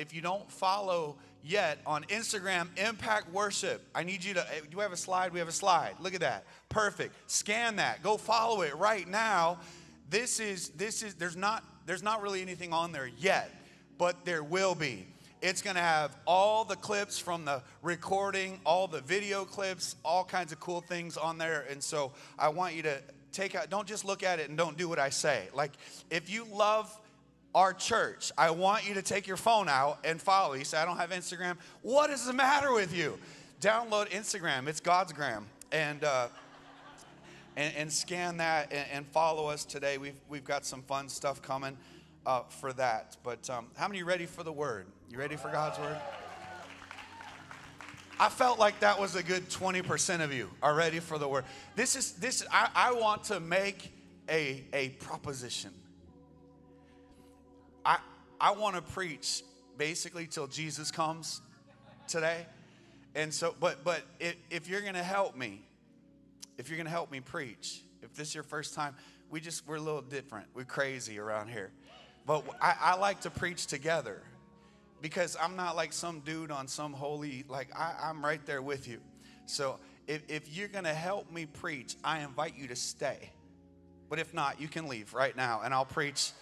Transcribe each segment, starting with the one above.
if you don't follow yet on Instagram, Impact Worship, I need you to. eh, Do we have a slide? We have a slide. Look at that. Perfect. Scan that. Go follow it right now. This is this is there's not there's not really anything on there yet, but there will be. It's going to have all the clips from the recording, all the video clips, all kinds of cool things on there. And so I want you to take out, don't just look at it and don't do what I say. Like, if you love our church, I want you to take your phone out and follow. You say, I don't have Instagram. What is the matter with you? Download Instagram, it's God's gram. And, uh, and, and scan that and, and follow us today. We've, we've got some fun stuff coming uh, for that. But um, how many ready for the word? You ready for God's word? I felt like that was a good 20% of you are ready for the word. This is this I, I want to make a, a proposition. I I want to preach basically till Jesus comes today. And so but but if, if you're gonna help me, if you're gonna help me preach, if this is your first time, we just we're a little different. We're crazy around here. But I, I like to preach together because I'm not like some dude on some holy, like I, I'm right there with you. So if, if you're gonna help me preach, I invite you to stay. But if not, you can leave right now and I'll preach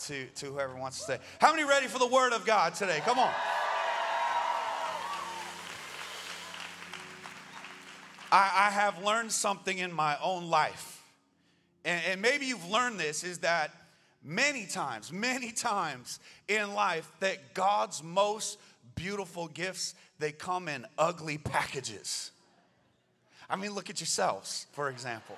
to, to whoever wants to say. How many ready for the word of God today? Come on. I, I have learned something in my own life. And, and maybe you've learned this is that many times, many times in life, that God's most beautiful gifts, they come in ugly packages. I mean, look at yourselves, for example.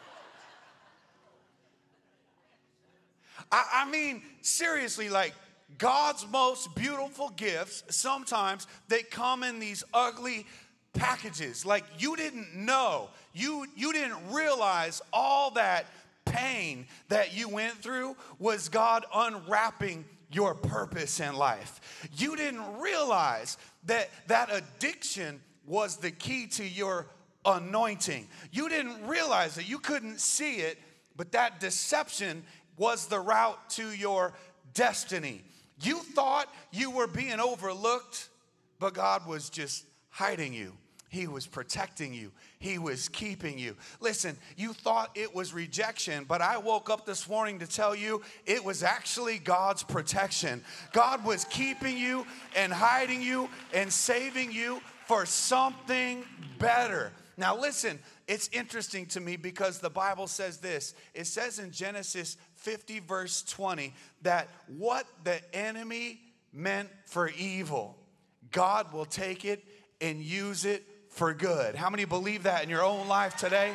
I, I mean, seriously, like God's most beautiful gifts, sometimes they come in these ugly packages. Like you didn't know, you, you didn't realize all that pain that you went through was God unwrapping your purpose in life. You didn't realize that that addiction was the key to your anointing. You didn't realize that you couldn't see it, but that deception was the route to your destiny. You thought you were being overlooked, but God was just hiding you. He was protecting you. He was keeping you. Listen, you thought it was rejection, but I woke up this morning to tell you it was actually God's protection. God was keeping you and hiding you and saving you for something better. Now, listen, it's interesting to me because the Bible says this. It says in Genesis 50, verse 20, that what the enemy meant for evil, God will take it and use it for good. How many believe that in your own life today?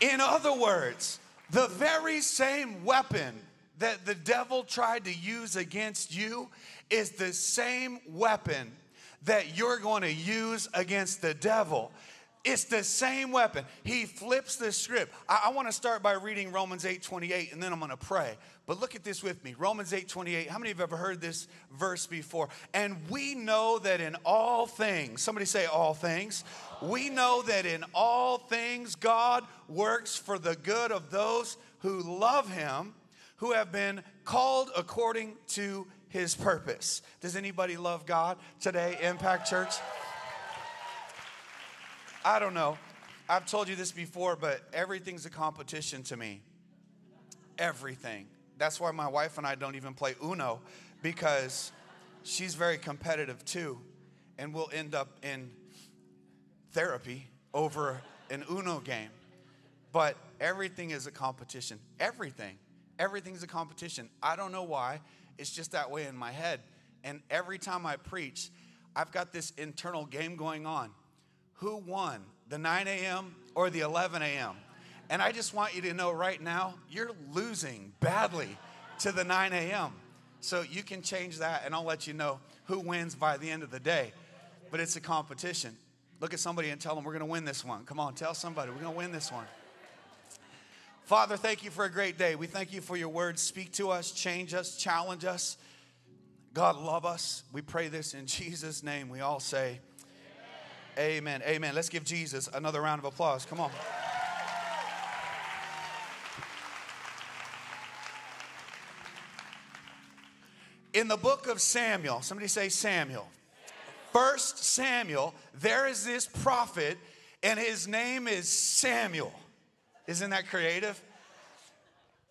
In other words, the very same weapon that the devil tried to use against you is the same weapon that you're going to use against the devil. It's the same weapon. He flips the script. I, I want to start by reading Romans 8 28, and then I'm going to pray. But look at this with me Romans 8 28. How many of you have ever heard this verse before? And we know that in all things, somebody say all things. We know that in all things God works for the good of those who love Him, who have been called according to His purpose. Does anybody love God today, Impact Church? I don't know. I've told you this before, but everything's a competition to me. Everything. That's why my wife and I don't even play Uno because she's very competitive too. And we'll end up in therapy over an Uno game. But everything is a competition. Everything. Everything's a competition. I don't know why. It's just that way in my head. And every time I preach, I've got this internal game going on who won, the 9 a.m. or the 11 a.m.? And I just want you to know right now, you're losing badly to the 9 a.m. So you can change that, and I'll let you know who wins by the end of the day. But it's a competition. Look at somebody and tell them, we're going to win this one. Come on, tell somebody, we're going to win this one. Father, thank you for a great day. We thank you for your words. Speak to us, change us, challenge us. God, love us. We pray this in Jesus' name. We all say, Amen. Amen. Let's give Jesus another round of applause. Come on. In the book of Samuel, somebody say Samuel. First Samuel, there is this prophet, and his name is Samuel. Isn't that creative?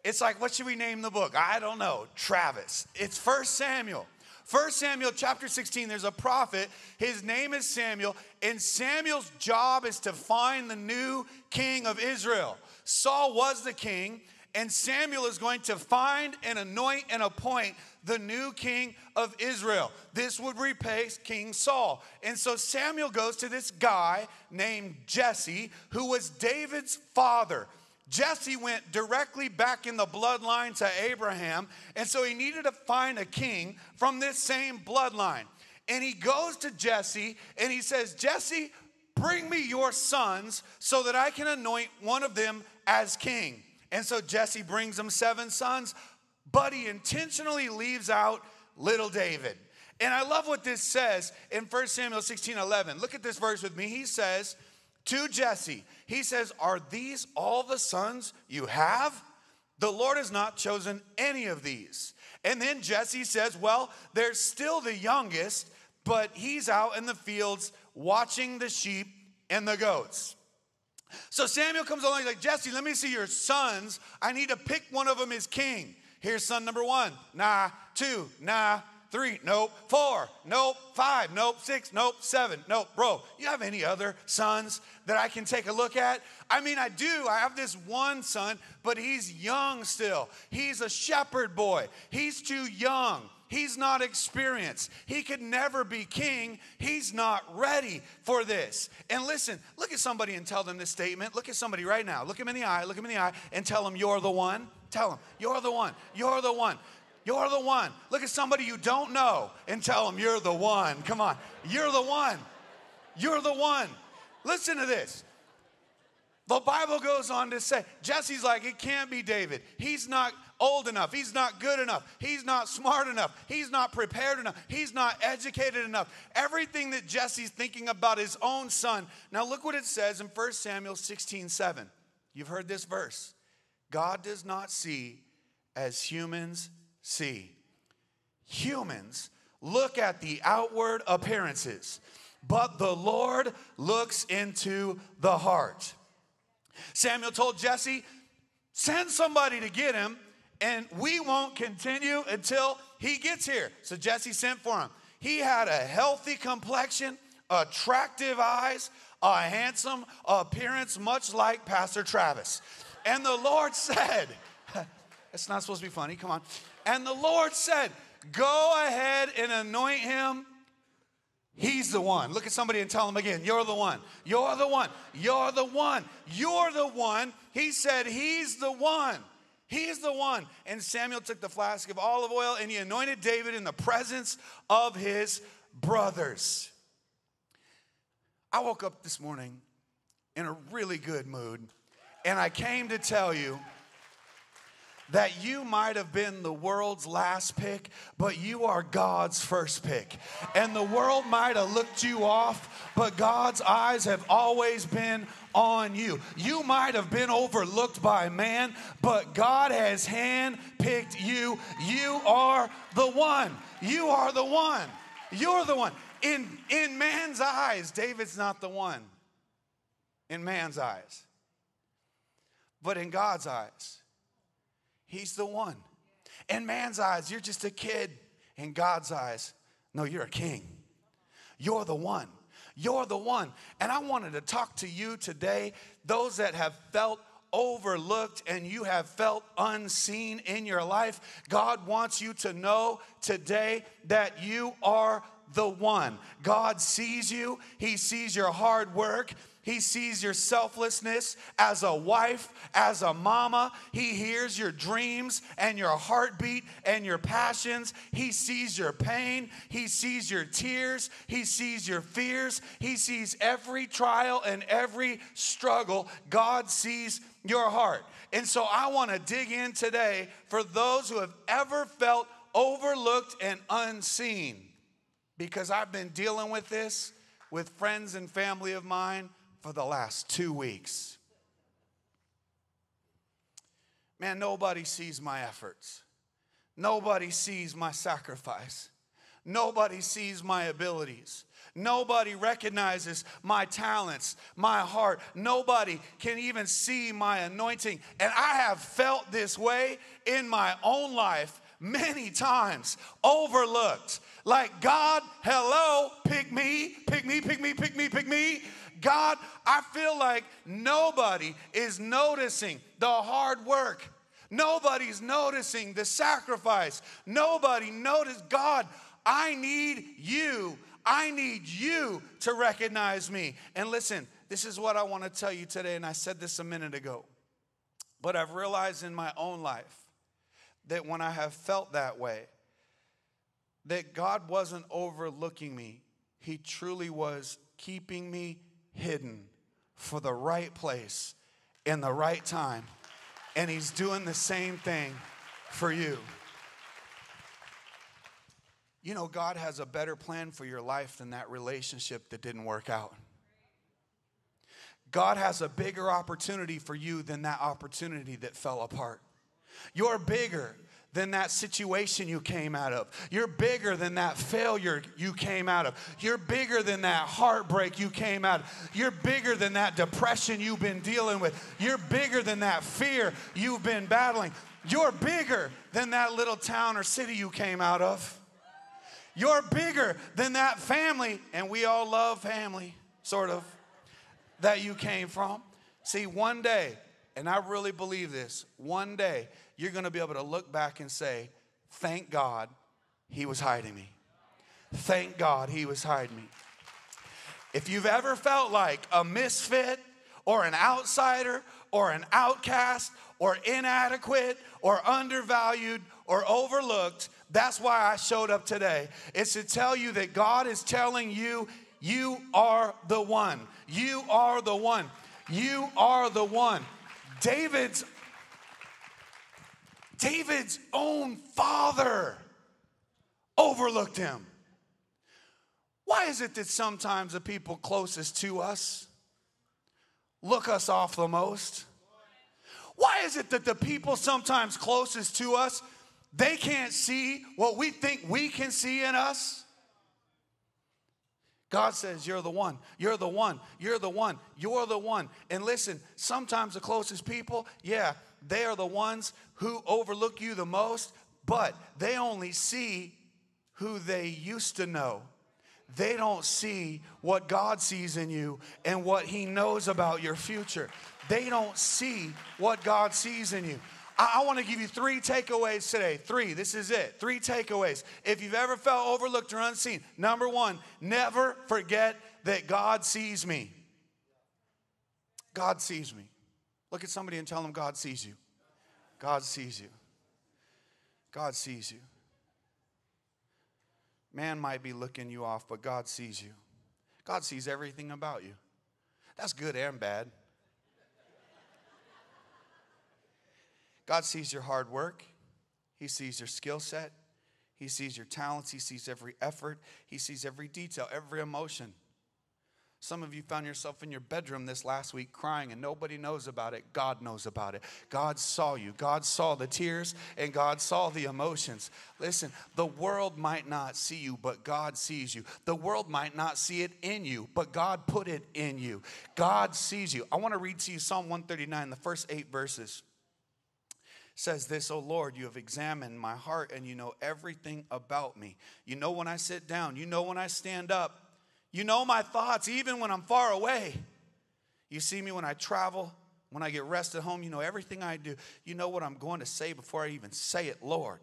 It's like, what should we name the book? I don't know. Travis. It's First Samuel. First Samuel chapter 16, there's a prophet. His name is Samuel, and Samuel's job is to find the new king of Israel. Saul was the king, and Samuel is going to find and anoint and appoint the new king of Israel. This would replace King Saul. And so Samuel goes to this guy named Jesse, who was David's father. Jesse went directly back in the bloodline to Abraham, and so he needed to find a king from this same bloodline. And he goes to Jesse and he says, Jesse, bring me your sons so that I can anoint one of them as king. And so Jesse brings him seven sons, but he intentionally leaves out little David. And I love what this says in 1 Samuel 16 11. Look at this verse with me. He says to Jesse, He says, Are these all the sons you have? The Lord has not chosen any of these. And then Jesse says, Well, there's still the youngest, but he's out in the fields watching the sheep and the goats. So Samuel comes along, he's like, Jesse, let me see your sons. I need to pick one of them as king. Here's son number one. Nah. Two. Nah. Three. Nope. Four. Nope. Five. Nope. Six. Nope. Seven. Nope. Bro, you have any other sons that I can take a look at? I mean, I do. I have this one son, but he's young still. He's a shepherd boy. He's too young. He's not experienced. He could never be king. He's not ready for this. And listen, look at somebody and tell them this statement. Look at somebody right now. Look him in the eye. Look him in the eye and tell him you're the one. Tell him you're the one. You're the one. You're the one. Look at somebody you don't know and tell them you're the one. Come on. You're the one. You're the one. Listen to this. The Bible goes on to say, Jesse's like, it can't be David. He's not old enough. He's not good enough. He's not smart enough. He's not prepared enough. He's not educated enough. Everything that Jesse's thinking about his own son. Now, look what it says in 1 Samuel 16 7. You've heard this verse God does not see as humans see. Humans look at the outward appearances, but the Lord looks into the heart. Samuel told Jesse, Send somebody to get him and we won't continue until he gets here. So Jesse sent for him. He had a healthy complexion, attractive eyes, a handsome appearance, much like Pastor Travis. And the Lord said, It's not supposed to be funny, come on. And the Lord said, Go ahead and anoint him. He's the one. Look at somebody and tell them again, You're the one. You're the one. You're the one. You're the one. He said, He's the one. He's the one. And Samuel took the flask of olive oil and he anointed David in the presence of his brothers. I woke up this morning in a really good mood, and I came to tell you that you might have been the world's last pick, but you are God's first pick. And the world might have looked you off, but God's eyes have always been on you. You might have been overlooked by man, but God has handpicked you. You are the one. You are the one. You're the one. In, in man's eyes, David's not the one. In man's eyes. But in God's eyes, he's the one. In man's eyes, you're just a kid. In God's eyes, no, you're a king. You're the one. You're the one. And I wanted to talk to you today, those that have felt overlooked and you have felt unseen in your life. God wants you to know today that you are the one. God sees you, He sees your hard work, he sees your selflessness as a wife, as a mama. He hears your dreams and your heartbeat and your passions. He sees your pain. He sees your tears. He sees your fears. He sees every trial and every struggle. God sees your heart. And so I want to dig in today for those who have ever felt overlooked and unseen because I've been dealing with this with friends and family of mine for the last two weeks. Man, nobody sees my efforts. Nobody sees my sacrifice. Nobody sees my abilities. Nobody recognizes my talents, my heart. Nobody can even see my anointing. And I have felt this way in my own life many times, overlooked. Like, God, hello, pick me, pick me, pick me, pick me, pick me. God, I feel like nobody is noticing the hard work. Nobody's noticing the sacrifice. Nobody noticed God. I need you. I need you to recognize me. And listen, this is what I want to tell you today, and I said this a minute ago. But I've realized in my own life that when I have felt that way, that God wasn't overlooking me, He truly was keeping me hidden for the right place in the right time. And He's doing the same thing for you. You know, God has a better plan for your life than that relationship that didn't work out. God has a bigger opportunity for you than that opportunity that fell apart. You're bigger than that situation you came out of. You're bigger than that failure you came out of. You're bigger than that heartbreak you came out of. You're bigger than that depression you've been dealing with. You're bigger than that fear you've been battling. You're bigger than that little town or city you came out of. You're bigger than that family, and we all love family, sort of, that you came from. See, one day, and I really believe this, one day you're gonna be able to look back and say, Thank God he was hiding me. Thank God he was hiding me. If you've ever felt like a misfit or an outsider or an outcast or inadequate or undervalued or overlooked, that's why I showed up today. It's to tell you that God is telling you, you are the one. You are the one. You are the one. David's David's own father overlooked him. Why is it that sometimes the people closest to us look us off the most? Why is it that the people sometimes closest to us they can't see what we think we can see in us. God says, You're the one. You're the one. You're the one. You're the one. And listen, sometimes the closest people, yeah, they are the ones who overlook you the most, but they only see who they used to know. They don't see what God sees in you and what He knows about your future. They don't see what God sees in you. I, want to give you three takeaways today. Three. This is it. Three takeaways. If you've ever felt overlooked or unseen, number one, never forget that God sees me. God sees me. Look at somebody and tell them God sees you. God sees you. God sees you. Man might be looking you off, but God sees you. God sees everything about you. That's good and bad. God sees your hard work, He sees your skill set, He sees your talents, He sees every effort, He sees every detail, every emotion. Some of you found yourself in your bedroom this last week crying and nobody knows about it. God knows about it. God saw you. God saw the tears and God saw the emotions. Listen, the world might not see you, but God sees you. The world might not see it in you, but God put it in you. God sees you. I want to read to you Psalm 139, the first eight verses says this, Oh Lord, you have examined my heart and you know everything about me. You know when I sit down, you know when I stand up, you know my thoughts even when I'm far away. You see me when I travel, when I get rest at home, you know everything I do. You know what I'm going to say before I even say it, Lord.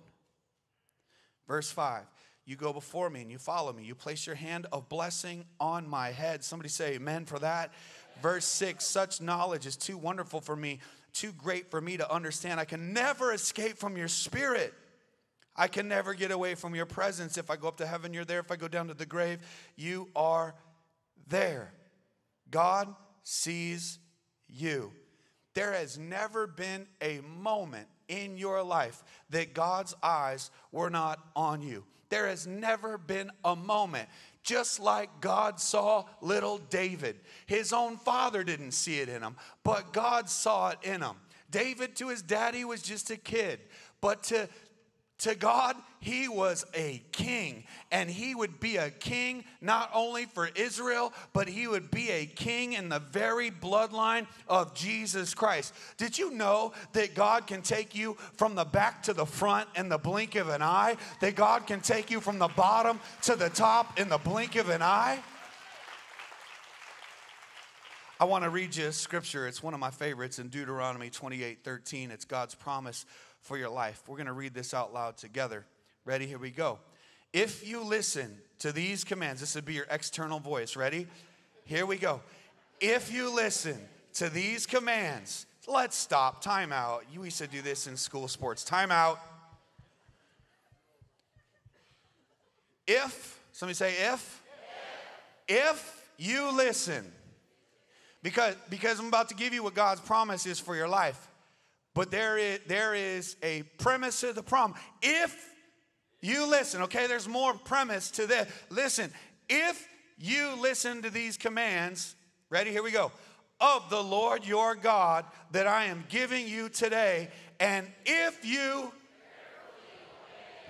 Verse 5 You go before me and you follow me. You place your hand of blessing on my head. Somebody say amen for that. Verse 6 Such knowledge is too wonderful for me too great for me to understand. I can never escape from your spirit. I can never get away from your presence. If I go up to heaven, you're there. If I go down to the grave, you are there. God sees you. There has never been a moment in your life that God's eyes were not on you. There has never been a moment just like God saw little David. His own father didn't see it in him, but God saw it in him. David to his daddy was just a kid, but to To God, he was a king, and he would be a king not only for Israel, but he would be a king in the very bloodline of Jesus Christ. Did you know that God can take you from the back to the front in the blink of an eye? That God can take you from the bottom to the top in the blink of an eye? I want to read you a scripture. It's one of my favorites in Deuteronomy 28 13. It's God's promise for your life. We're going to read this out loud together. Ready? Here we go. If you listen to these commands, this would be your external voice. Ready? Here we go. If you listen to these commands, let's stop. Time out. You used to do this in school sports. Time out. If, somebody say if. If, if you listen, because, because I'm about to give you what God's promise is for your life. But there is, there is a premise to the problem. If you listen, okay, there's more premise to this. Listen, if you listen to these commands, ready, here we go, of the Lord your God that I am giving you today, and if you,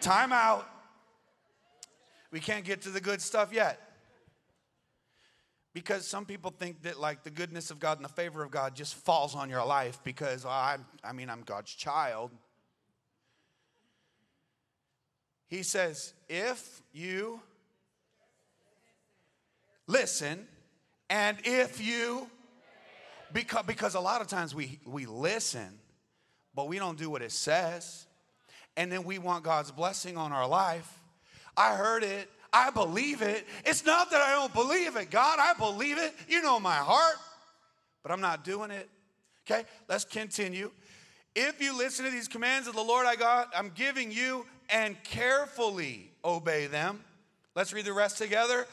time out, we can't get to the good stuff yet. Because some people think that like the goodness of God and the favor of God just falls on your life because I, I mean, I'm God's child. He says, if you listen and if you, because, because a lot of times we, we listen, but we don't do what it says. And then we want God's blessing on our life. I heard it. I believe it. It's not that I don't believe it, God. I believe it. You know my heart, but I'm not doing it. Okay, let's continue. If you listen to these commands of the Lord I got, I'm giving you and carefully obey them. Let's read the rest together.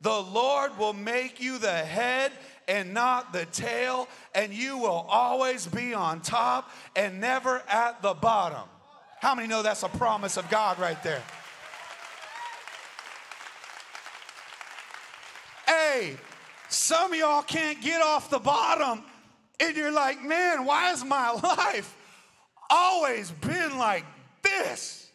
The Lord will make you the head and not the tail, and you will always be on top and never at the bottom. How many know that's a promise of God right there? Some of y'all can't get off the bottom, and you're like, man, why has my life always been like this?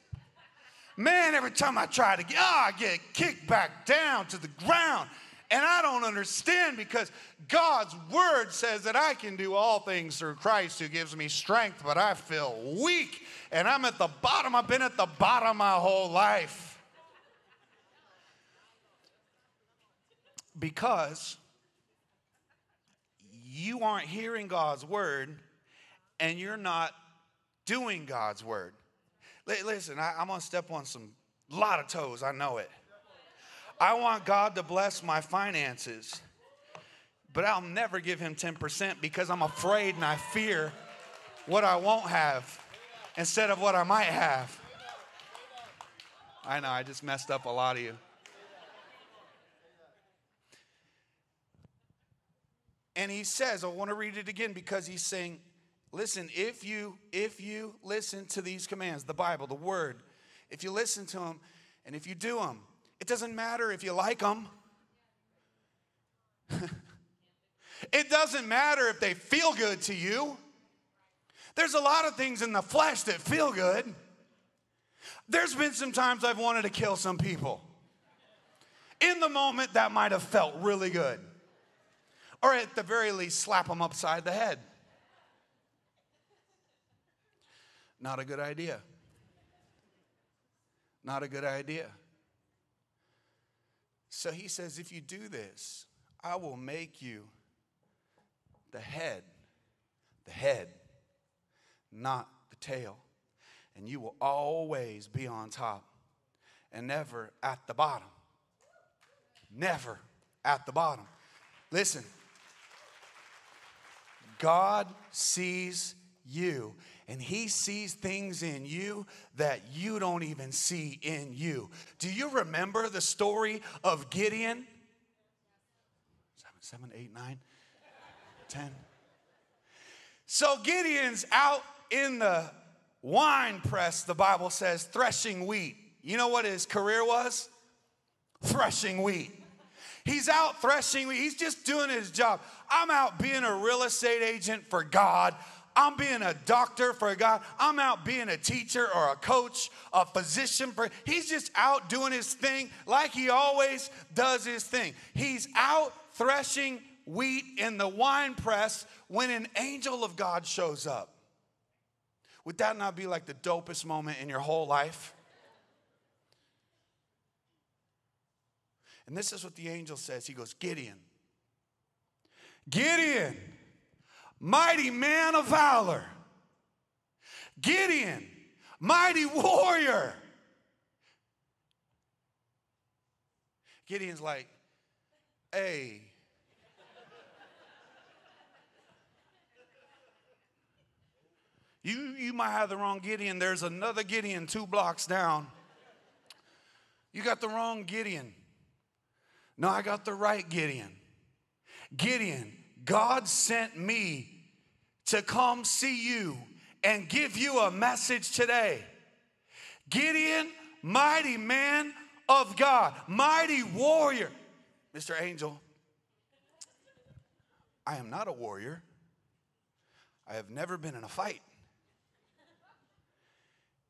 Man, every time I try to get, oh, I get kicked back down to the ground. And I don't understand because God's word says that I can do all things through Christ who gives me strength, but I feel weak and I'm at the bottom. I've been at the bottom my whole life. Because you aren't hearing God's word and you're not doing God's word. Listen, I, am gonna step on some lot of toes. I know it. I want God to bless my finances, but I'll never give Him 10% because I'm afraid and I fear what I won't have instead of what I might have. I know, I just messed up a lot of you. And he says, I want to read it again because he's saying, listen, if you if you listen to these commands, the Bible, the word, if you listen to them and if you do them, it doesn't matter if you like them. it doesn't matter if they feel good to you. There's a lot of things in the flesh that feel good. There's been some times I've wanted to kill some people. In the moment, that might have felt really good or at the very least, slap them upside the head. Not a good idea. Not a good idea. So he says, if you do this, I will make you the head, the head, not the tail. And you will always be on top and never at the bottom. Never at the bottom. Listen, God sees you and he sees things in you that you don't even see in you. Do you remember the story of Gideon? Seven, seven, eight, nine, ten. So Gideon's out in the wine press, the Bible says, threshing wheat. You know what his career was? Threshing wheat. He's out threshing. He's just doing his job. I'm out being a real estate agent for God. I'm being a doctor for God. I'm out being a teacher or a coach, a physician for He's just out doing his thing like he always does his thing. He's out threshing wheat in the wine press when an angel of God shows up. Would that not be like the dopest moment in your whole life? And this is what the angel says. He goes, Gideon, Gideon, mighty man of valor. Gideon, mighty warrior. Gideon's like, hey. You, you might have the wrong Gideon. There's another Gideon two blocks down. You got the wrong Gideon. No, I got the right Gideon. Gideon, God sent me to come see you and give you a message today. Gideon, mighty man of God, mighty warrior. Mr. Angel, I am not a warrior. I have never been in a fight.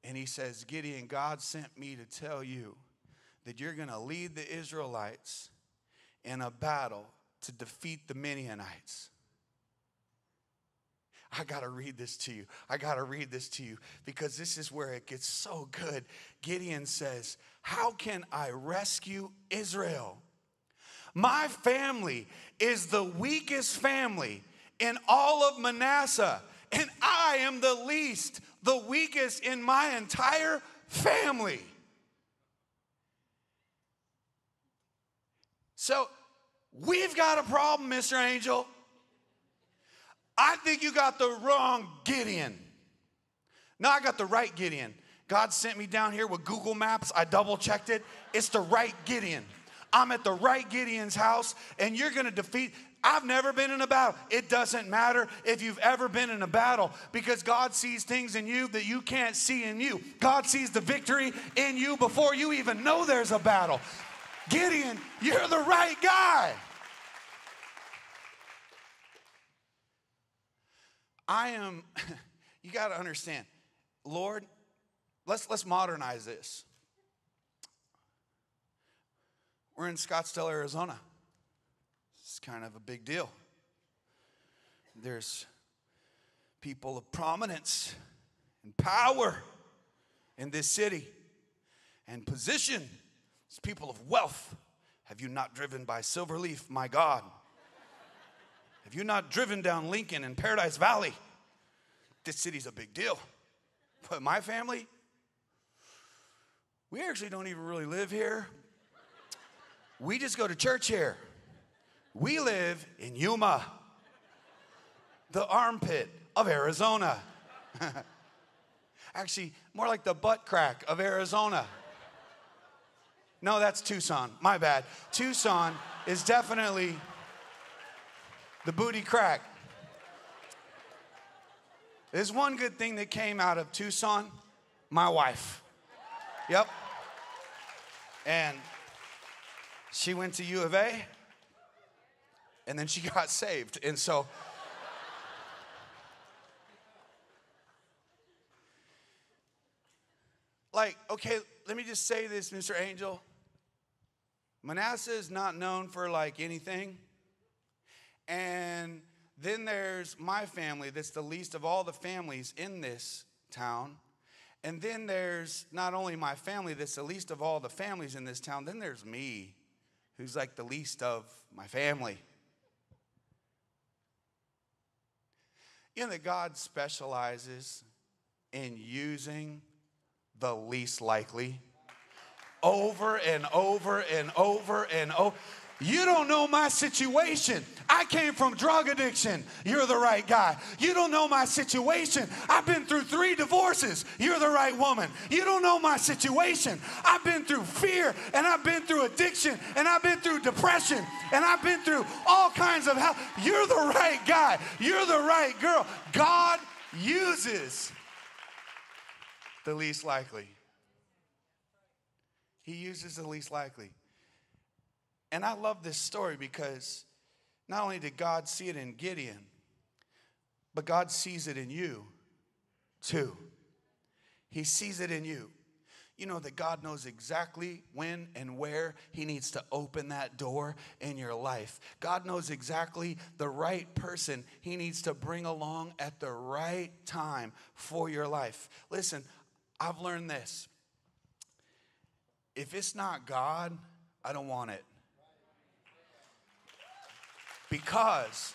And he says, Gideon, God sent me to tell you that you're going to lead the Israelites in a battle to defeat the Midianites. I got to read this to you. I got to read this to you because this is where it gets so good. Gideon says, How can I rescue Israel? My family is the weakest family in all of Manasseh, and I am the least, the weakest in my entire family. So, we've got a problem, Mr. Angel. I think you got the wrong Gideon. No, I got the right Gideon. God sent me down here with Google Maps. I double checked it. It's the right Gideon. I'm at the right Gideon's house, and you're gonna defeat. I've never been in a battle. It doesn't matter if you've ever been in a battle because God sees things in you that you can't see in you. God sees the victory in you before you even know there's a battle. Gideon, you're the right guy. I am, you got to understand, Lord, let's, let's modernize this. We're in Scottsdale, Arizona. It's kind of a big deal. There's people of prominence and power in this city and position. It's people of wealth. Have you not driven by Silverleaf, my God? Have you not driven down Lincoln and Paradise Valley? This city's a big deal. But my family, we actually don't even really live here. We just go to church here. We live in Yuma, the armpit of Arizona. actually, more like the butt crack of Arizona. No, that's Tucson. My bad. Tucson is definitely the booty crack. There's one good thing that came out of Tucson my wife. Yep. And she went to U of A and then she got saved. And so, like, okay, let me just say this, Mr. Angel. Manasseh is not known for like anything. And then there's my family, that's the least of all the families in this town. And then there's not only my family, that's the least of all the families in this town, then there's me, who's like the least of my family. You know that God specializes in using the least likely over and over and over and over. You don't know my situation. I came from drug addiction. You're the right guy. You don't know my situation. I've been through three divorces. You're the right woman. You don't know my situation. I've been through fear and I've been through addiction and I've been through depression and I've been through all kinds of hell. You're the right guy. You're the right girl. God uses the least likely. He uses the least likely. And I love this story because not only did God see it in Gideon, But God sees it in you too. He sees it in you. You know that God knows exactly when and where He needs to open that door in your life. God knows exactly the right person He needs to bring along at the right time for your life. Listen, I've learned this. If it's not God, I don't want it. Because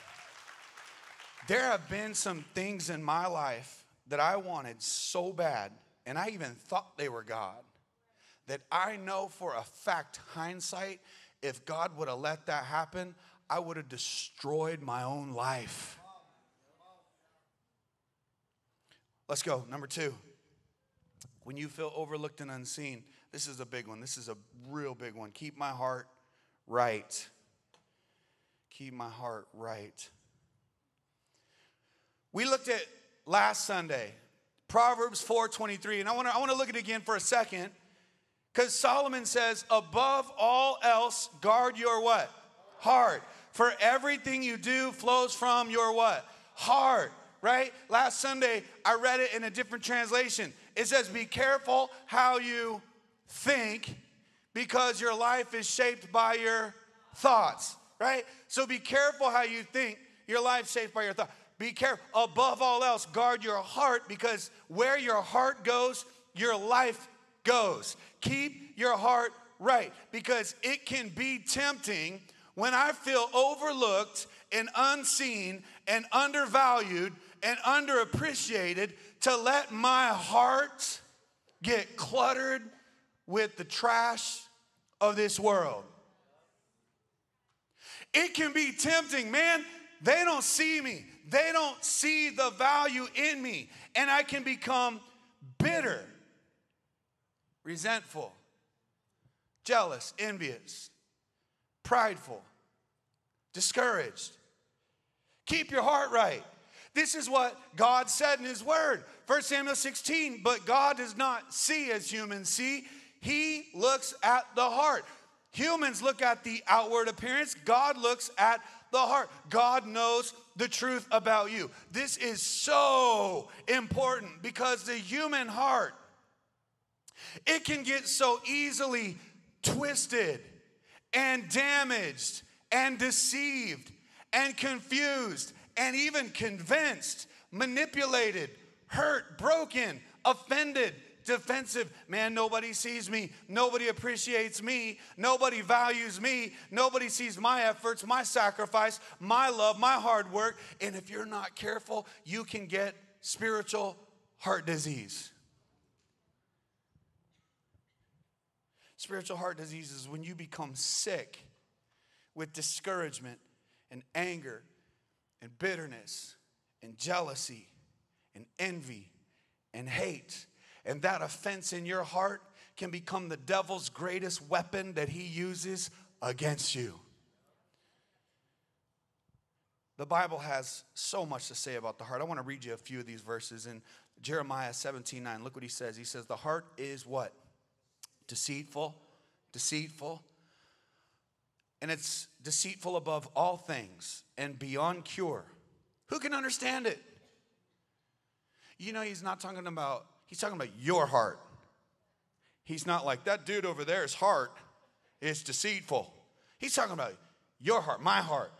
there have been some things in my life that I wanted so bad, and I even thought they were God, that I know for a fact, hindsight, if God would have let that happen, I would have destroyed my own life. Let's go. Number two. When you feel overlooked and unseen, this is a big one. This is a real big one. Keep my heart right keep my heart right. We looked at last Sunday, Proverbs 4:23, and I want to I want to look at it again for a second cuz Solomon says, "Above all else, guard your what? Heart. For everything you do flows from your what? Heart." Right? Last Sunday, I read it in a different translation. It says, "Be careful how you think because your life is shaped by your thoughts." right? So be careful how you think. Your life shaped by your thought. Be careful. Above all else, guard your heart because where your heart goes, your life goes. Keep your heart right because it can be tempting when I feel overlooked and unseen and undervalued and underappreciated to let my heart get cluttered with the trash of this world. It can be tempting, man. They don't see me, they don't see the value in me, and I can become bitter, resentful, jealous, envious, prideful, discouraged. Keep your heart right. This is what God said in His Word. 1 Samuel 16, but God does not see as humans see, He looks at the heart. Humans look at the outward appearance, God looks at the heart. God knows the truth about you. This is so important because the human heart it can get so easily twisted and damaged and deceived and confused and even convinced, manipulated, hurt, broken, offended, defensive. Man, nobody sees me. Nobody appreciates me. Nobody values me. Nobody sees my efforts, my sacrifice, my love, my hard work. And if you're not careful, you can get spiritual heart disease. Spiritual heart disease is when you become sick with discouragement and anger and bitterness and jealousy and envy and hate and that offense in your heart can become the devil's greatest weapon that he uses against you. The Bible has so much to say about the heart. I want to read you a few of these verses in Jeremiah 17 9. Look what he says. He says, The heart is what? Deceitful, deceitful. And it's deceitful above all things and beyond cure. Who can understand it? You know, he's not talking about He's talking about your heart. He's not like that dude over there's heart is deceitful. He's talking about your heart, my heart.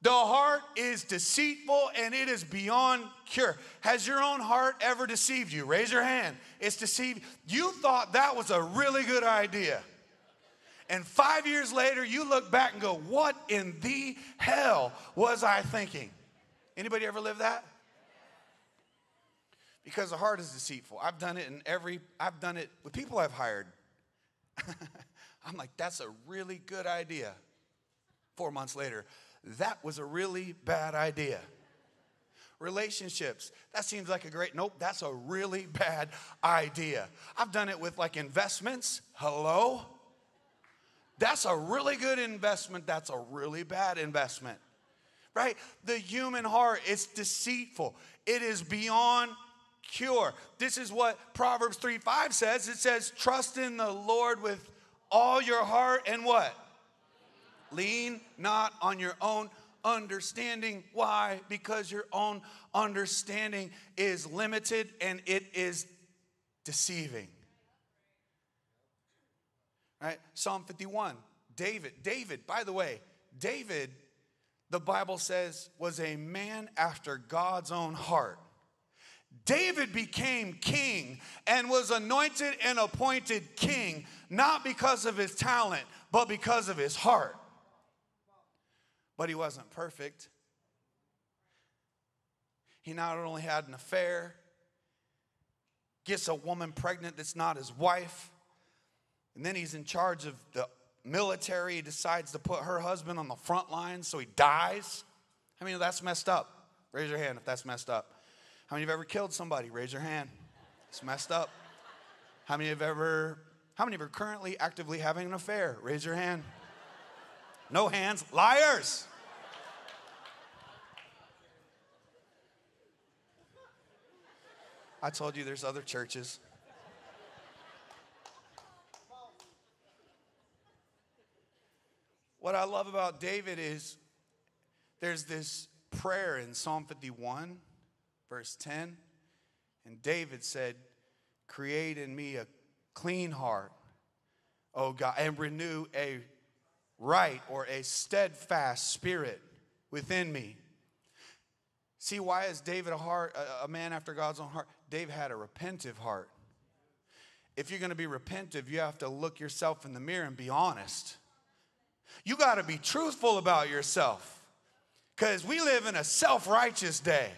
The heart is deceitful and it is beyond cure. Has your own heart ever deceived you? Raise your hand. It's deceived. You thought that was a really good idea. And five years later, you look back and go, What in the hell was I thinking? Anybody ever live that? Because the heart is deceitful. I've done it in every, I've done it with people I've hired. I'm like, that's a really good idea. Four months later, that was a really bad idea. Relationships, that seems like a great, nope, that's a really bad idea. I've done it with like investments. Hello? That's a really good investment. That's a really bad investment. Right? The human heart, it's deceitful. It is beyond cure. This is what Proverbs 3 5 says. It says, Trust in the Lord with all your heart and what? Lean not on your own understanding. Why? Because your own understanding is limited and it is deceiving. Right? Psalm 51. David, David, by the way, David, the Bible says, was a man after God's own heart. David became king and was anointed and appointed king, not because of his talent, but because of his heart. But he wasn't perfect. He not only had an affair, gets a woman pregnant that's not his wife, and then he's in charge of the military. He decides to put her husband on the front line so he dies. I mean, that's messed up. Raise your hand if that's messed up. How many of you have ever killed somebody? Raise your hand. It's messed up. How many of you have ever, how many of you are currently actively having an affair? Raise your hand. No hands. Liars. I told you there's other churches. What I love about David is there's this prayer in Psalm 51 verse 10. And David said, Create in me a clean heart, O God, and renew a right or a steadfast spirit within me. See, why is David a heart, a man after God's own heart? David had a repentive heart. If you're going to be repentive, you have to look yourself in the mirror and be honest. You got to be truthful about yourself because we live in a self righteous day.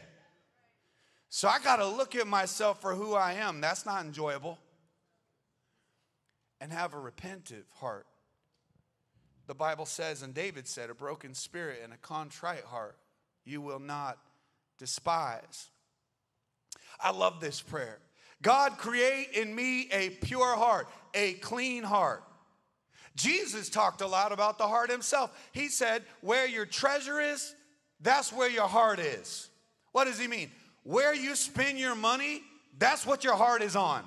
So I got to look at myself for who I am. That's not enjoyable. And have a repentive heart. The Bible says, and David said, a broken spirit and a contrite heart you will not despise. I love this prayer. God, create in me a pure heart, a clean heart. Jesus talked a lot about the heart himself. He said, Where your treasure is, that's where your heart is. What does he mean? Where you spend your money, that's what your heart is on.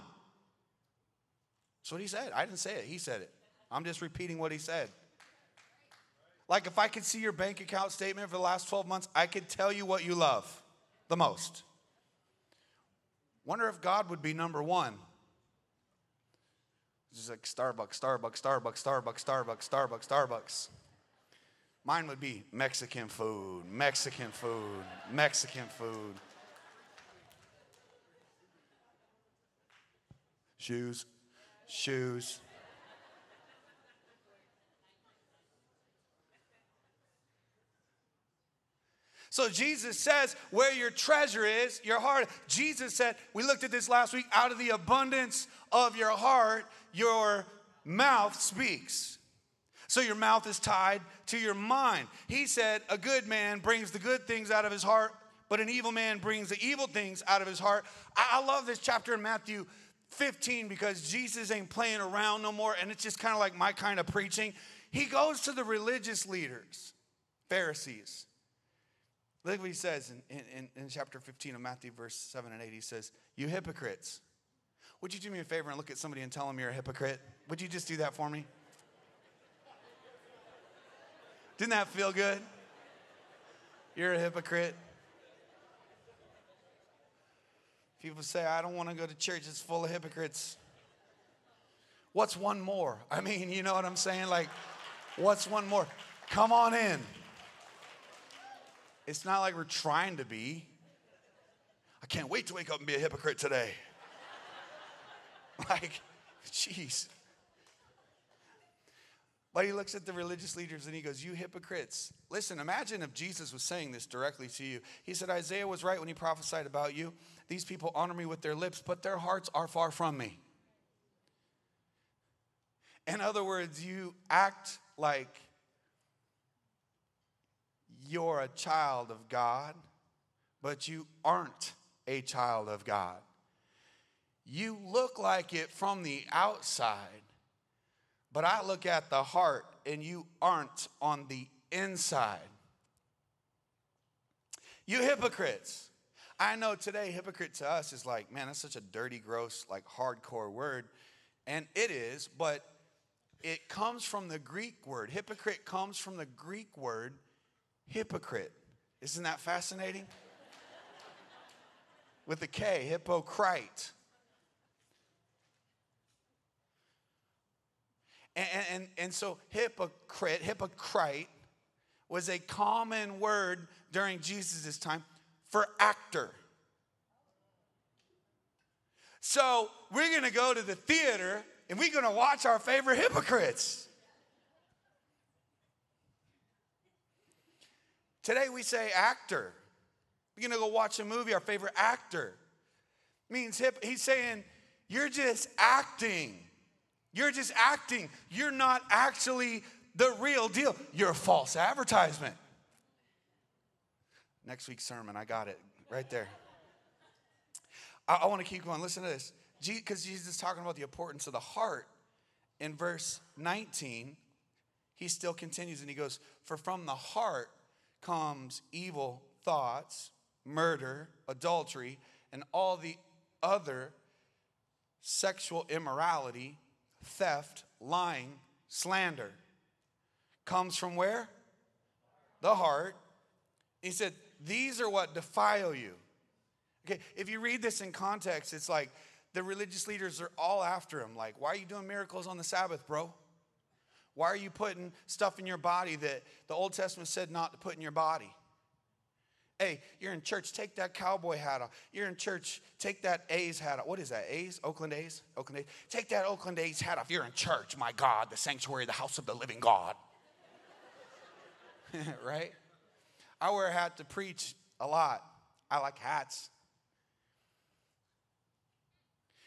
That's what he said. I didn't say it, he said it. I'm just repeating what he said. Like if I could see your bank account statement for the last 12 months, I could tell you what you love the most. Wonder if God would be number one. It's just like Starbucks, Starbucks, Starbucks, Starbucks, Starbucks, Starbucks, Starbucks. Mine would be Mexican food, Mexican food, Mexican food. Shoes, shoes. So Jesus says, where your treasure is, your heart. Jesus said, we looked at this last week, out of the abundance of your heart, your mouth speaks. So your mouth is tied to your mind. He said, a good man brings the good things out of his heart, but an evil man brings the evil things out of his heart. I, love this chapter in Matthew 15 because Jesus ain't playing around no more, and it's just kind of like my kind of preaching. He goes to the religious leaders, Pharisees. Look what he says in, in, in chapter 15 of Matthew, verse 7 and 8. He says, You hypocrites. Would you do me a favor and look at somebody and tell them you're a hypocrite? Would you just do that for me? Didn't that feel good? You're a hypocrite. People say, I don't want to go to church, it's full of hypocrites. What's one more? I mean, you know what I'm saying? Like, what's one more? Come on in. It's not like we're trying to be. I can't wait to wake up and be a hypocrite today. like, jeez. But he looks at the religious leaders and he goes, You hypocrites. Listen, imagine if Jesus was saying this directly to you. He said, Isaiah was right when he prophesied about you. These people honor me with their lips, but their hearts are far from me. In other words, you act like you're a child of God, but you aren't a child of God. You look like it from the outside, but I look at the heart and you aren't on the inside. You hypocrites. I know today, hypocrite to us is like, man, that's such a dirty, gross, like hardcore word. And it is, but it comes from the Greek word. Hypocrite comes from the Greek word hypocrite. Isn't that fascinating? With a K, hypocrite. And, and, and so, hypocrite, hypocrite was a common word during Jesus' time for actor. So, we're gonna go to the theater and we're gonna watch our favorite hypocrites. Today we say actor. We're gonna go watch a movie, our favorite actor. Means hip, he's saying, you're just acting. You're just acting. You're not actually the real deal. You're a false advertisement. Next week's sermon, I got it right there. I, I want to keep going. Listen to this. Because Jesus is talking about the importance of the heart. In verse 19, he still continues and he goes, For from the heart comes evil thoughts, murder, adultery, and all the other sexual immorality, theft, lying, slander. Comes from where? The heart. He said, These are what defile you. Okay, if you read this in context, it's like the religious leaders are all after him. Like, why are you doing miracles on the Sabbath, bro? Why are you putting stuff in your body that the Old Testament said not to put in your body? Hey, you're in church, take that cowboy hat off. You're in church, take that A's hat off. What is that? A's? Oakland A's? Oakland A's? Take that Oakland A's hat off. You're in church, my God, the sanctuary, the house of the living God. right? I wear a hat to preach a lot. I like hats.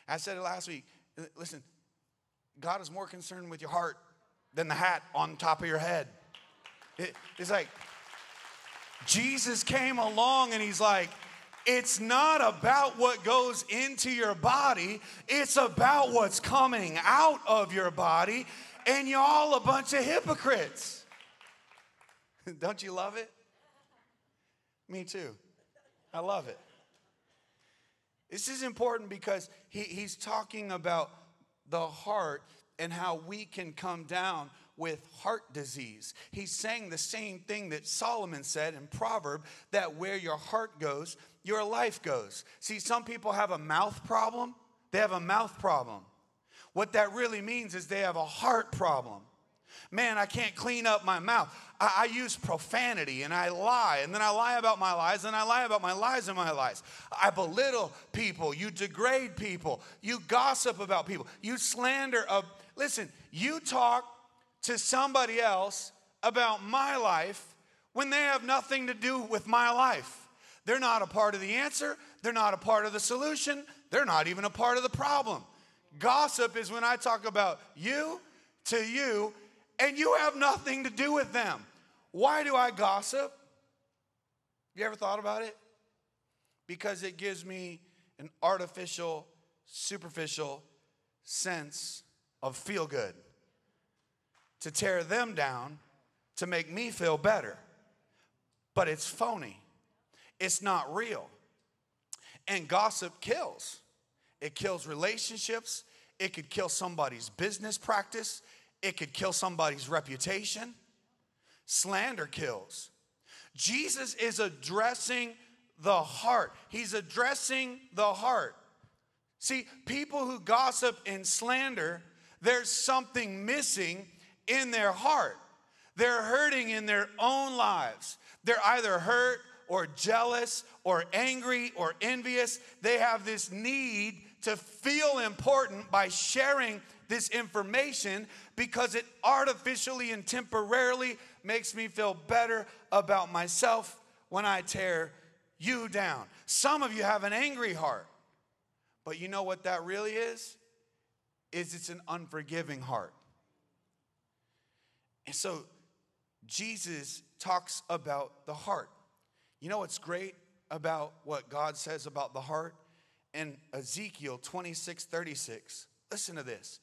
I said it last week. Listen, God is more concerned with your heart than the hat on top of your head. It, it's like Jesus came along and he's like, it's not about what goes into your body, it's about what's coming out of your body. And y'all a bunch of hypocrites. Don't you love it? Me too. I love it. This is important because he, he's talking about the heart and how we can come down with heart disease. He's saying the same thing that Solomon said in Proverb that where your heart goes, your life goes. See, some people have a mouth problem, they have a mouth problem. What that really means is they have a heart problem. Man, I can't clean up my mouth. I, I, use profanity and I lie, and then I lie about my lies, and I lie about my lies and my lies. I belittle people, you degrade people, you gossip about people, you slander. Of, listen, you talk to somebody else about my life when they have nothing to do with my life. They're not a part of the answer, they're not a part of the solution, they're not even a part of the problem. Gossip is when I talk about you to you and you have nothing to do with them. Why do I gossip? You ever thought about it? Because it gives me an artificial, superficial sense of feel good to tear them down to make me feel better. But it's phony, it's not real. And gossip kills. It kills relationships. It could kill somebody's business practice. It could kill somebody's reputation. Slander kills. Jesus is addressing the heart. He's addressing the heart. See, people who gossip and slander, there's something missing in their heart. They're hurting in their own lives. They're either hurt or jealous or angry or envious. They have this need to feel important by sharing this information because it artificially and temporarily makes me feel better about myself when I tear you down. Some of you have an angry heart, but you know what that really is? Is it's an unforgiving heart. And so Jesus talks about the heart. You know what's great about what God says about the heart? In Ezekiel 26 36, listen to this.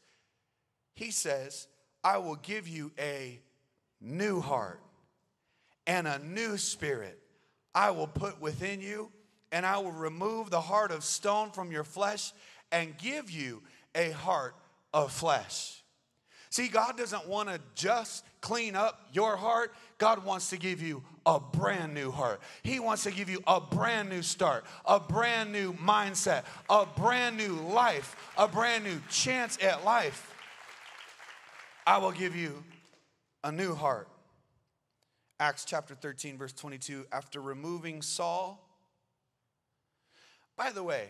He says, I will give you a new heart and a new spirit I will put within you, and I will remove the heart of stone from your flesh and give you a heart of flesh. See, God doesn't want to just clean up your heart. God wants to give you a brand new heart. He wants to give you a brand new start, a brand new mindset, a brand new life, a brand new chance at life. I will give you a new heart. Acts chapter 13, verse 22. After removing Saul, by the way,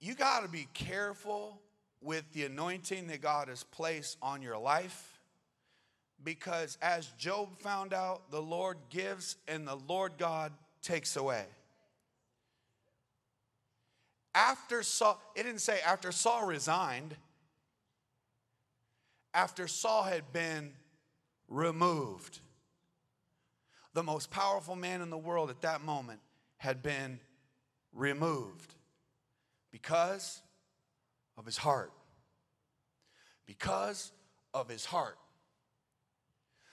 you got to be careful with the anointing that God has placed on your life because as Job found out, the Lord gives and the Lord God takes away. After Saul, it didn't say after Saul resigned, after Saul had been removed. The most powerful man in the world at that moment had been removed because of his heart. Because of his heart.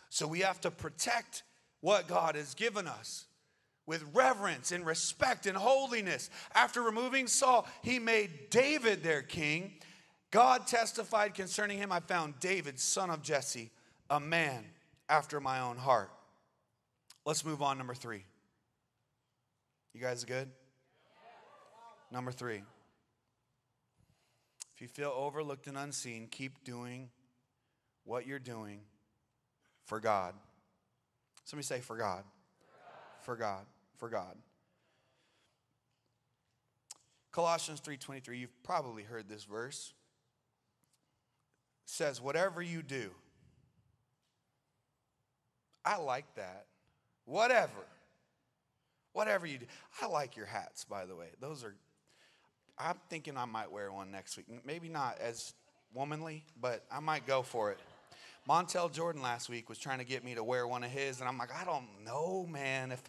So we have to protect what God has given us with reverence and respect and holiness. After removing Saul, he made David their king. God testified concerning him, I found David, son of Jesse, a man after my own heart. Let's move on, number three. You guys good? Number three. If you feel overlooked and unseen, keep doing what you're doing for God. Somebody say, for God. For God. For God. Colossians 3:23 you've probably heard this verse says whatever you do I like that whatever whatever you do I like your hats by the way those are I'm thinking I might wear one next week. Maybe not as womanly, but I might go for it. Montel Jordan last week was trying to get me to wear one of his, and I'm like, I don't know, man, if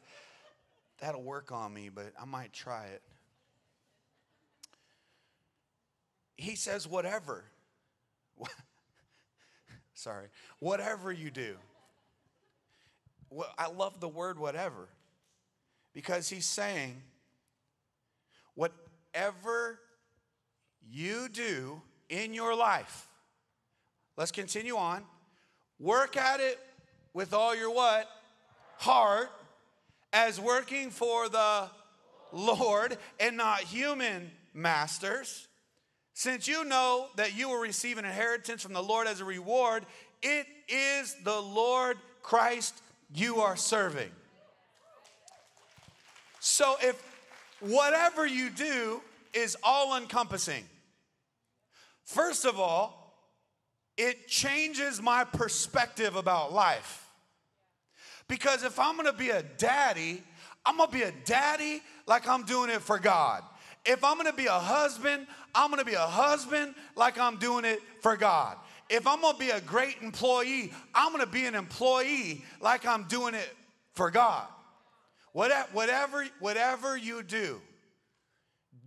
that'll work on me, but I might try it. He says, whatever. Sorry. Whatever you do. I love the word whatever because he's saying, whatever you do in your life, let's continue on. Work at it with all your what? Heart, as working for the Lord and not human masters. Since you know that you will receive an inheritance from the Lord as a reward, it is the Lord Christ you are serving. So if whatever you do is all encompassing. First of all, it changes my perspective about life. Because if I'm gonna be a daddy, I'm gonna be a daddy like I'm doing it for God. If I'm gonna be a husband, I'm gonna be a husband like I'm doing it for God. If I'm gonna be a great employee, I'm gonna be an employee like I'm doing it for God. Whatever, whatever you do,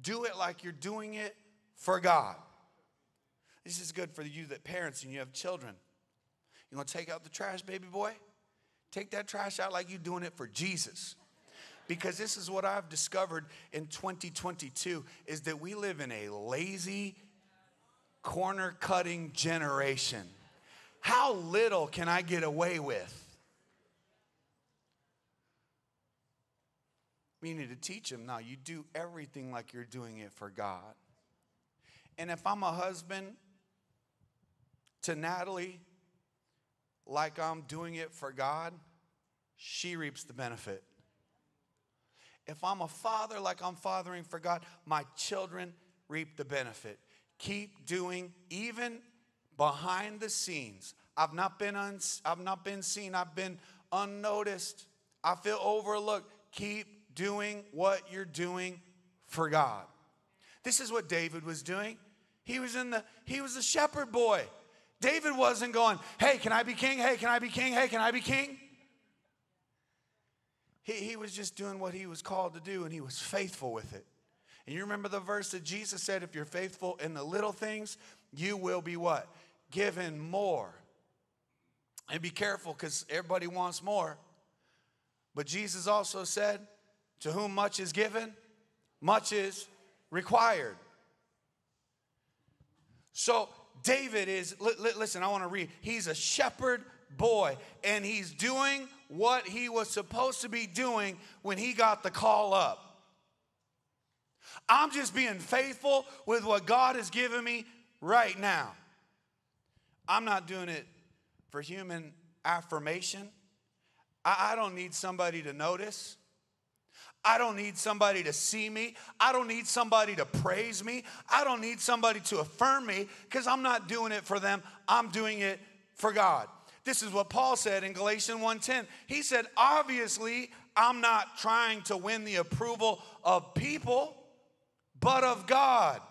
do it like you're doing it for God. This is good for you that parents and you have children. You gonna take out the trash, baby boy? Take that trash out like you're doing it for Jesus. Because this is what I've discovered in 2022 is that we live in a lazy, corner cutting generation. How little can I get away with? We need to teach them now. You do everything like you're doing it for God. And if I'm a husband to Natalie, like I'm doing it for God, she reaps the benefit. If I'm a father like I'm fathering for God, my children reap the benefit. Keep doing even behind the scenes. I've not been uns- I've not been seen, I've been unnoticed. I feel overlooked. Keep doing what you're doing for God. This is what David was doing. He was in the he was a shepherd boy. David wasn't going, "Hey, can I be king? Hey, can I be king? Hey, can I be king?" He, he was just doing what he was called to do and he was faithful with it. And you remember the verse that Jesus said, if you're faithful in the little things, you will be what? Given more. And be careful because everybody wants more. But Jesus also said, to whom much is given, much is required. So David is, li- li- listen, I want to read. He's a shepherd boy, and he's doing what he was supposed to be doing when he got the call up. I'm just being faithful with what God has given me right now. I'm not doing it for human affirmation. I, I don't need somebody to notice. I don't need somebody to see me. I don't need somebody to praise me. I don't need somebody to affirm me because I'm not doing it for them. I'm doing it for God. This is what Paul said in Galatians 1:10. He said, "Obviously, I'm not trying to win the approval of people, but of God."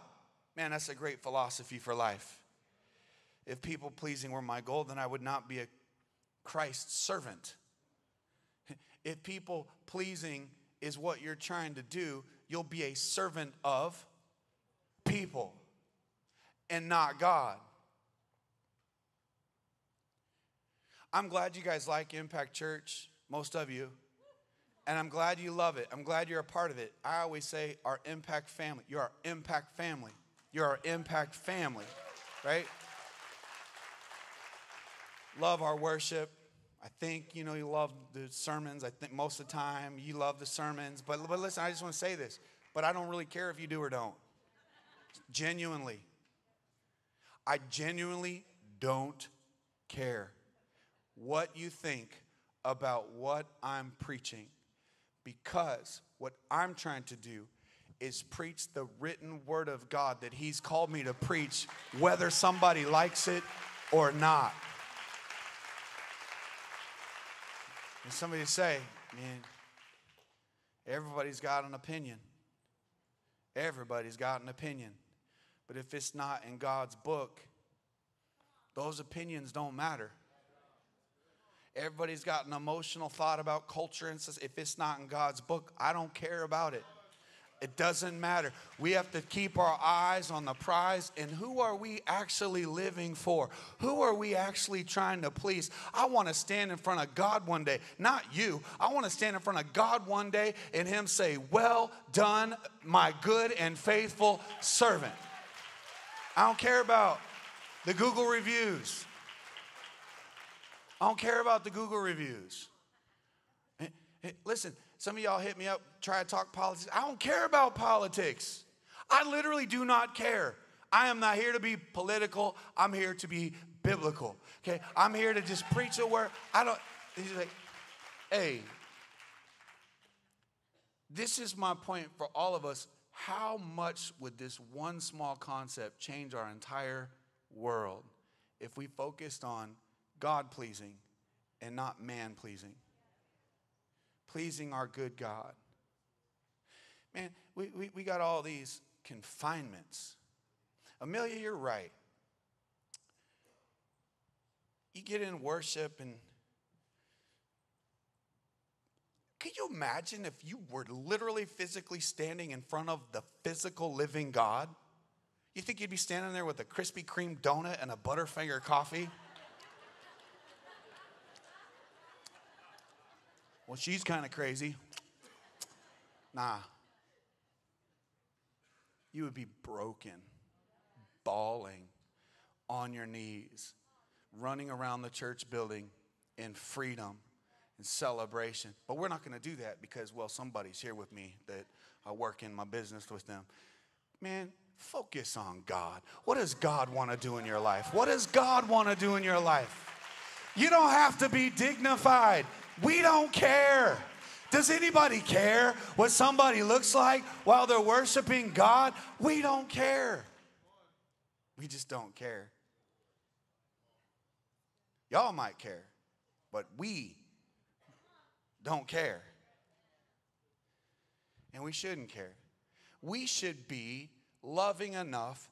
Man, that's a great philosophy for life. If people pleasing were my goal, then I would not be a Christ servant. If people pleasing is what you're trying to do, you'll be a servant of people and not God. I'm glad you guys like Impact Church, most of you. And I'm glad you love it. I'm glad you're a part of it. I always say our impact family. You're our impact family. You're our impact family, right? Love our worship. I think, you know, you love the sermons. I think most of the time you love the sermons. But, but listen, I just want to say this. But I don't really care if you do or don't. Genuinely. I genuinely don't care what you think about what I'm preaching because what I'm trying to do is preach the written word of God that He's called me to preach, whether somebody likes it or not. And somebody say, man, everybody's got an opinion. Everybody's got an opinion. But if it's not in God's book, those opinions don't matter. Everybody's got an emotional thought about culture and says, if it's not in God's book, I don't care about it. It doesn't matter. We have to keep our eyes on the prize and who are we actually living for? Who are we actually trying to please? I want to stand in front of God one day, not you. I want to stand in front of God one day and Him say, Well done, my good and faithful servant. I don't care about the Google reviews. I don't care about the Google reviews. Eh, eh, listen, some of y'all hit me up, try to talk politics. I don't care about politics. I literally do not care. I am not here to be political. I'm here to be biblical. Okay? I'm here to just preach a word. I don't, he's like, hey, this is my point for all of us. How much would this one small concept change our entire world if we focused on God pleasing and not man pleasing? pleasing our good God. Man, we, we, we got all these confinements. Amelia, you're right. You get in worship and could you imagine if you were literally physically standing in front of the physical living God? You think you'd be standing there with a Krispy Kreme donut and a Butterfinger coffee? Well, she's kind of crazy. Nah. You would be broken, bawling on your knees, running around the church building in freedom and celebration. But we're not going to do that because, well, somebody's here with me that I work in my business with them. Man, focus on God. What does God want to do in your life? What does God want to do in your life? You don't have to be dignified. We don't care. Does anybody care what somebody looks like while they're worshiping God? We don't care. We just don't care. Y'all might care, but we don't care. And we shouldn't care. We should be loving enough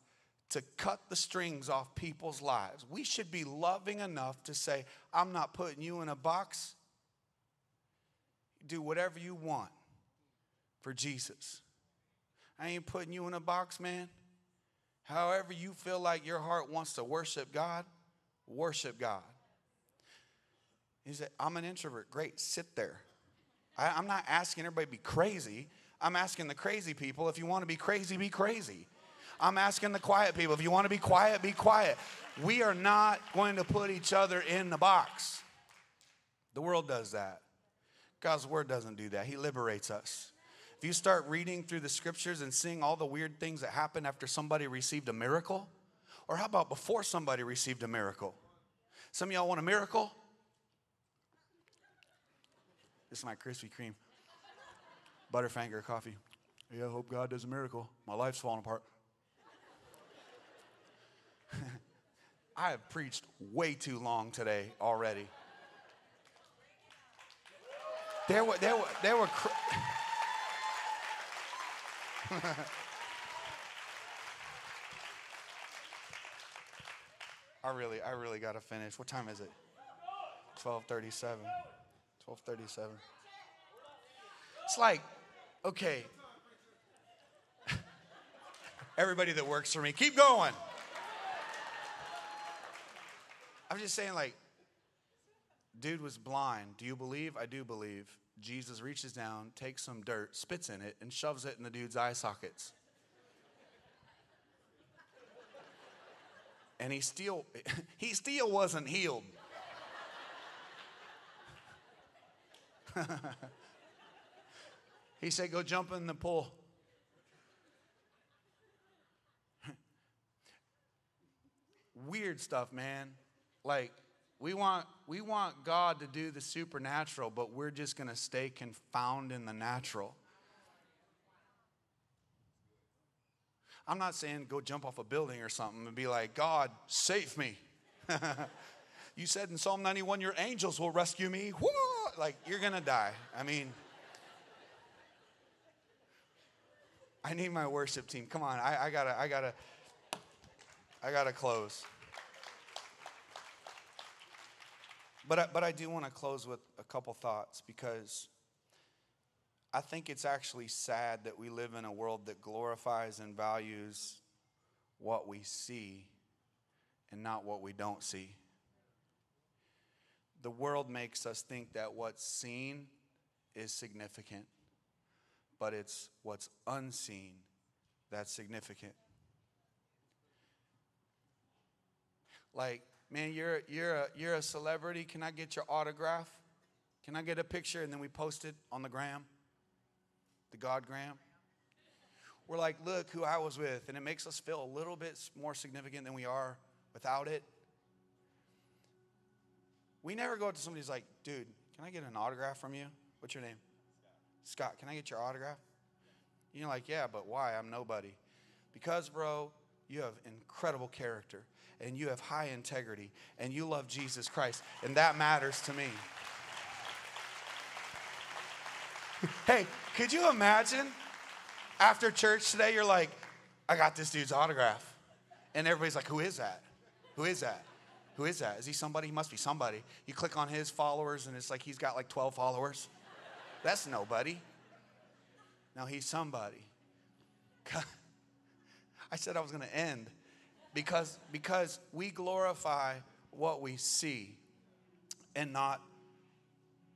to cut the strings off people's lives. We should be loving enough to say, I'm not putting you in a box do whatever you want for Jesus. I ain't putting you in a box, man. However, you feel like your heart wants to worship God, worship God. He said, I'm an introvert. Great, sit there. I, am not asking everybody to be crazy. I'm asking the crazy people if you want to be crazy, be crazy. I'm asking the quiet people. If you want to be quiet, be quiet. We are not going to put each other in the box. The world does that. God's word doesn't do that. He liberates us. If you start reading through the scriptures and seeing all the weird things that happen after somebody received a miracle, or how about before somebody received a miracle? Some of y'all want a miracle? This is my Krispy Kreme Butterfinger coffee. Yeah, I hope God does a miracle. My life's falling apart. I have preached way too long today already. There were, there were, there were. Cr- I really, I really got to finish. What time is it? 1237. 1237. It's like, okay. Everybody that works for me, keep going. I'm just saying, like, dude was blind. Do you believe? I do believe. Jesus reaches down, takes some dirt, spits in it, and shoves it in the dude's eye sockets. And he still he still wasn't healed. he said, Go jump in the pool. Weird stuff, man. Like, we want, we want God to do the supernatural, but we're just going to stay confound in the natural. I'm not saying go jump off a building or something and be like, God, save me. you said in Psalm 91, your angels will rescue me. Woo! Like, you're going to die. I mean, I need my worship team. Come on, I, I gotta, I gotta, I gotta close. But I, but I do want to close with a couple thoughts because I think it's actually sad that we live in a world that glorifies and values what we see and not what we don't see. The world makes us think that what's seen is significant, but it's what's unseen that's significant. Like, man, you're, you're, a, you're a celebrity. Can I get your autograph? Can I get a picture? And then we post it on the gram, the God gram. We're like, look who I was with. And it makes us feel a little bit more significant than we are without it. We never go up to somebody who's like, dude, can I get an autograph from you? What's your name? Scott, Scott can I get your autograph? You're like, yeah, but why? I'm nobody. Because, bro, you have incredible character and you have high integrity and you love Jesus Christ, and that matters to me. hey, could you imagine after church today, you're like, I got this dude's autograph. And everybody's like, Who is that? Who is that? Who is that? Is he somebody? He must be somebody. You click on his followers, and it's like he's got like 12 followers. That's nobody. Now he's somebody. I said I was going to end because, because we glorify what we see and not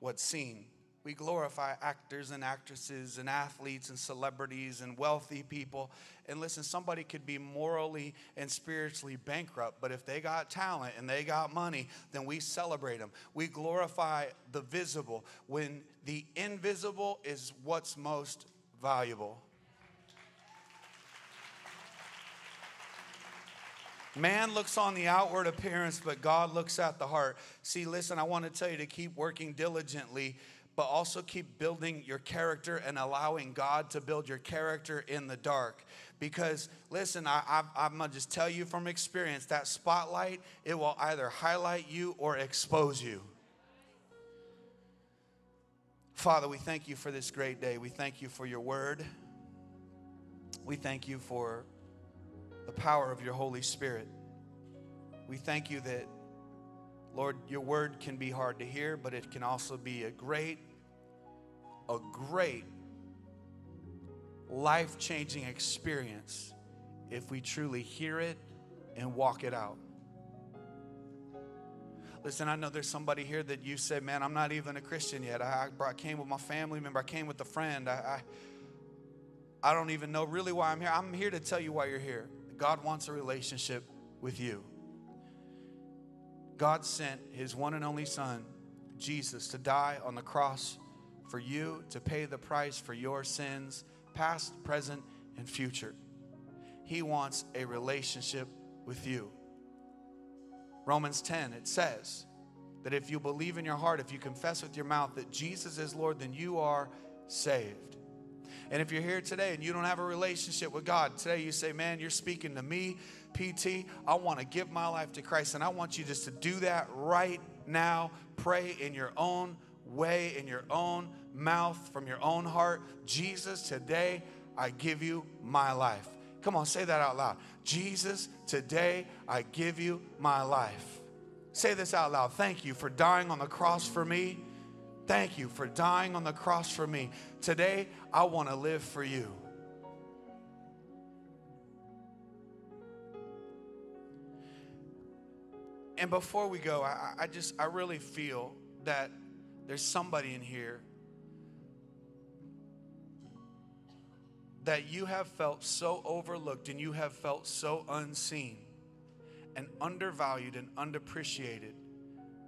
what's seen. We glorify actors and actresses and athletes and celebrities and wealthy people. And listen, somebody could be morally and spiritually bankrupt, but if they got talent and they got money, then we celebrate them. We glorify the visible when the invisible is what's most valuable. Man looks on the outward appearance, but God looks at the heart. See, listen, I want to tell you to keep working diligently, but also keep building your character and allowing God to build your character in the dark. Because, listen, I, am going to just tell you from experience that spotlight, it will either highlight you or expose you. Father, we thank you for this great day. We thank you for your word. We thank you for the power of your Holy Spirit. We thank you that, Lord, your word can be hard to hear, but it can also be a great, a great life changing experience if we truly hear it and walk it out. Listen, I know there's somebody here that you said, man, I'm not even a Christian yet. I, I came with my family member, I came with a friend. I, I I don't even know really why I'm here. I'm here to tell you why you're here. God wants a relationship with you. God sent his one and only Son, Jesus, to die on the cross for you, to pay the price for your sins, past, present, and future. He wants a relationship with you. Romans 10, it says that if you believe in your heart, if you confess with your mouth that Jesus is Lord, then you are saved. And if you're here today and you don't have a relationship with God, today you say, Man, you're speaking to me, PT. I want to give my life to Christ. And I want you just to do that right now. Pray in your own way, in your own mouth, from your own heart. Jesus, today I give you my life. Come on, say that out loud. Jesus, today I give you my life. Say this out loud. Thank you for dying on the cross for me. Thank you for dying on the cross for me. Today, I want to live for you. And before we go, I, I, just, I really feel that there's somebody in here that you have felt so overlooked and you have felt so unseen and undervalued and underappreciated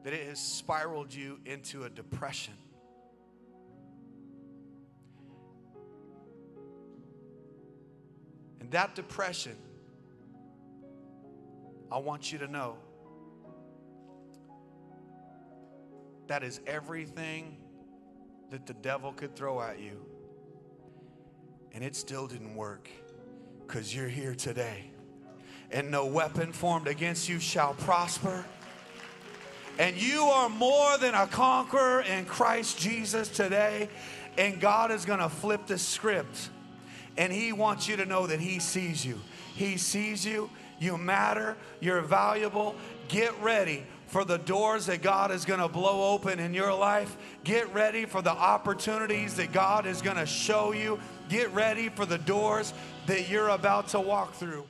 that it has spiraled you into a depression. And that depression, I want you to know that is everything that the devil could throw at you. And it still didn't work because you're here today. And no weapon formed against you shall prosper. And you are more than a conqueror in Christ Jesus today. And God is going to flip the script. And He wants you to know that He sees you. He sees you. You matter. You're valuable. Get ready for the doors that God is going to blow open in your life. Get ready for the opportunities that God is going to show you. Get ready for the doors that you're about to walk through.